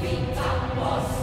Victor was